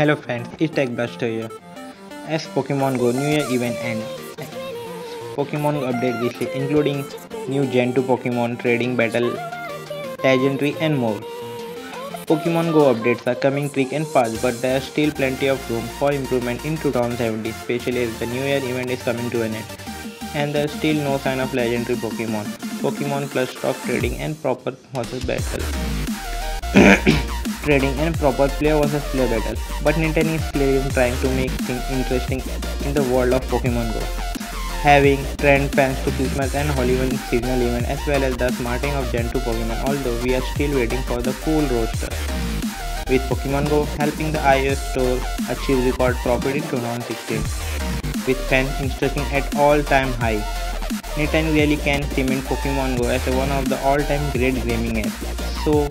Hello friends, it's Tech Blaster here. As Pokemon Go New Year event and Pokemon update weekly including new Gen 2 Pokemon, trading battle, legendary and more. Pokemon Go updates are coming thick and fast but there is still plenty of room for improvement in 2017 especially as the New Year event is coming to an end. And there is still no sign of legendary Pokemon, Pokemon plus stock trading and proper versus battle. trading and proper player versus player battle. But Nintendo is clearly trying to make things interesting in the world of Pokemon Go. Having trend fans to Christmas and Halloween seasonal event as well as the smarting of Gen 2 Pokemon although we are still waiting for the full roster. With Pokemon Go helping the iOS store achieve record profit in 2016 with fans interesting at all time high. Nintendo really can cement Pokemon Go as one of the all-time great gaming apps. So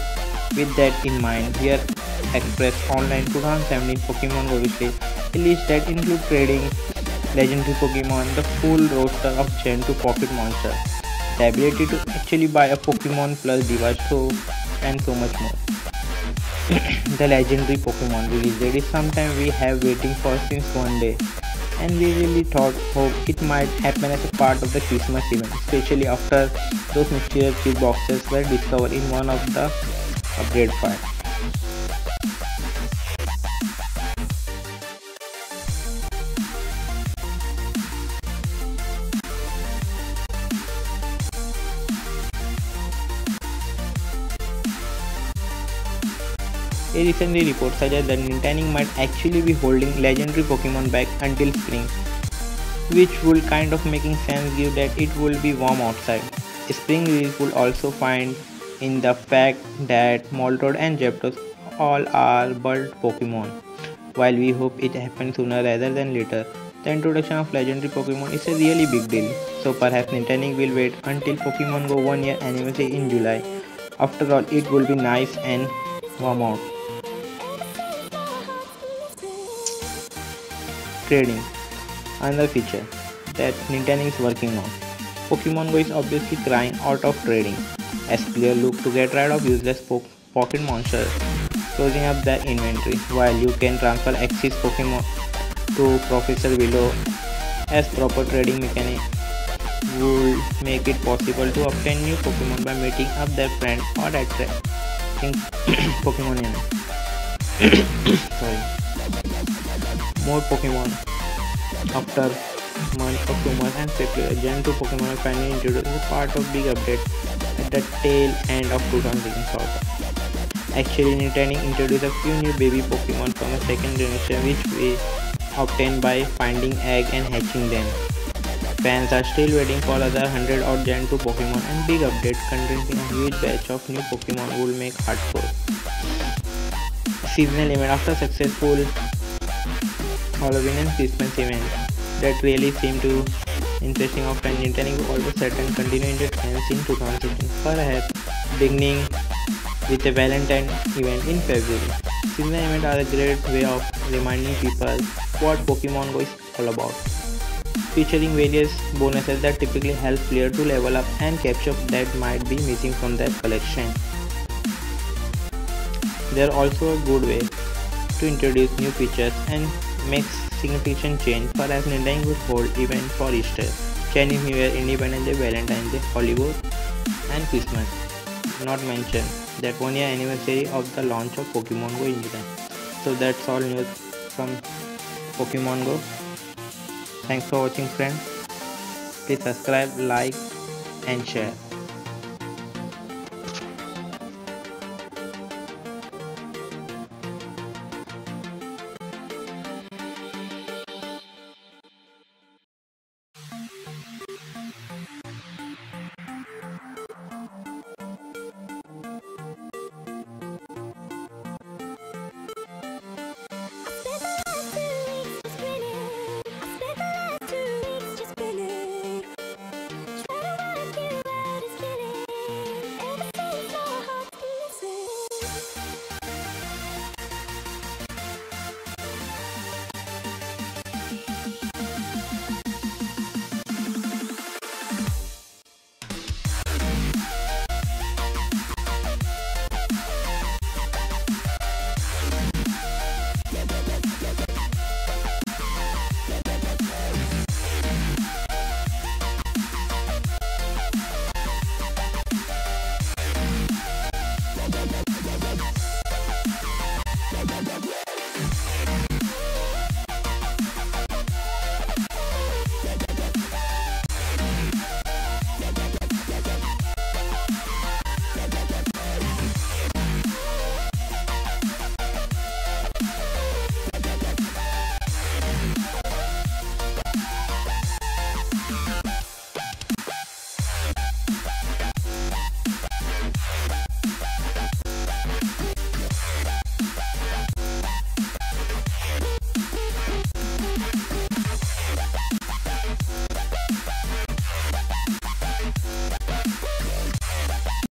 with that in mind, here Express Online 2017 Pokemon Go Wishlist, a list that includes trading, legendary Pokemon, the full roster of Gen 2 Pocket Monster, the ability to actually buy a Pokemon Plus device, so and so much more. the legendary Pokemon release date is something we have waiting for since one day. And we really thought hope it might happen as a part of the Christmas event, especially after those mysterious boxes were discovered in one of the upgrade file. A recent report suggests that Nintendo might actually be holding legendary Pokemon back until spring, which would kind of making sense given that it will be warm outside. Spring release will also find in the fact that Moltres and Zapdos all are bird Pokemon. While we hope it happens sooner rather than later, the introduction of legendary Pokemon is a really big deal, so perhaps Nintendo will wait until Pokemon Go 1 year anniversary in July. After all, it will be nice and warm out. Trading Another feature that Nintendo is working on. Pokemon Go is obviously crying out of trading as players look to get rid of useless po pocket monsters, closing up their inventory, while you can transfer excess Pokemon to Professor Willow as proper trading mechanic would make it possible to obtain new Pokemon by meeting up their friends or attracting Pokemon in. Sorry. More Pokemon after months of rumors and speculation, Gen 2 Pokemon finally introduced as part of big update at the tail end of 2016 sort of. Actually, Nintendo introduced a few new baby Pokemon from a second generation which we obtained by finding egg and hatching them. Fans are still waiting for other 100 odd Gen 2 Pokemon and big update containing a huge batch of new Pokemon will make hardcore. Seasonal event after successful Halloween and Christmas event that really seemed to interesting of and Nintendo also set and continue the trends in 2016. Perhaps beginning with a Valentine event in February. Seasonal events are a great way of reminding people what Pokemon Go is all about. Featuring various bonuses that typically help players to level up and capture that might be missing from their collection. They are also a good way to introduce new features and makes significant change. Perhaps Nintendo would hold event for Easter, Chinese New Year, Independence Day, Valentine's Day, Hollywood, and Christmas. Not mention that one year anniversary of the launch of Pokemon Go in Japan. So that's all news from Pokemon Go. Thanks for watching friends. Please subscribe, like and share.